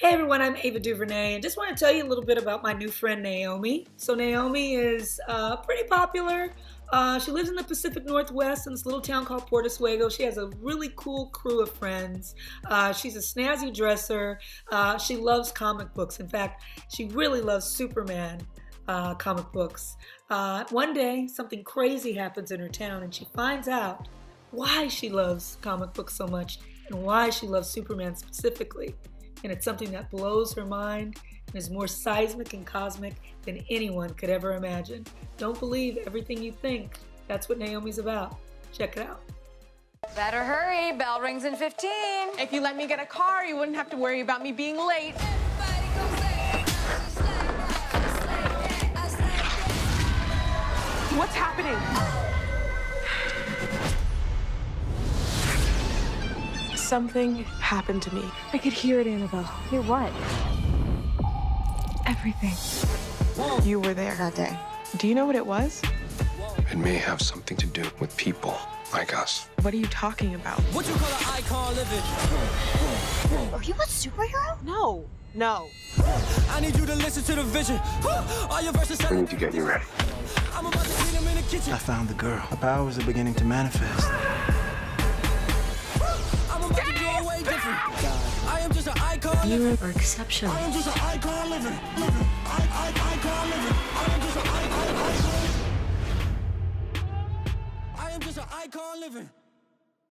Hey everyone, I'm Ava DuVernay, and just want to tell you a little bit about my new friend Naomi. So Naomi is uh, pretty popular. Uh, she lives in the Pacific Northwest in this little town called Port Oswego. She has a really cool crew of friends. Uh, she's a snazzy dresser. Uh, she loves comic books. In fact, she really loves Superman uh, comic books. Uh, one day, something crazy happens in her town, and she finds out why she loves comic books so much and why she loves Superman specifically and it's something that blows her mind and is more seismic and cosmic than anyone could ever imagine. Don't believe everything you think. That's what Naomi's about. Check it out. Better hurry, bell rings in 15. If you let me get a car, you wouldn't have to worry about me being late. What's happening? Something happened to me. I could hear it, Annabelle. Hear what? Everything. You were there that day. Do you know what it was? It may have something to do with people like us. What are you talking about? What you call an icon living? Are you a superhero? No, no. I need you to listen to the vision. All your verses We need to get you ready. I'm about to see them in the kitchen. I found the girl. The powers are beginning to manifest. I am just an icon. You are exceptional. I am just an icon living. living. I, I, icon living. I am just an icon, icon. I am just an icon living.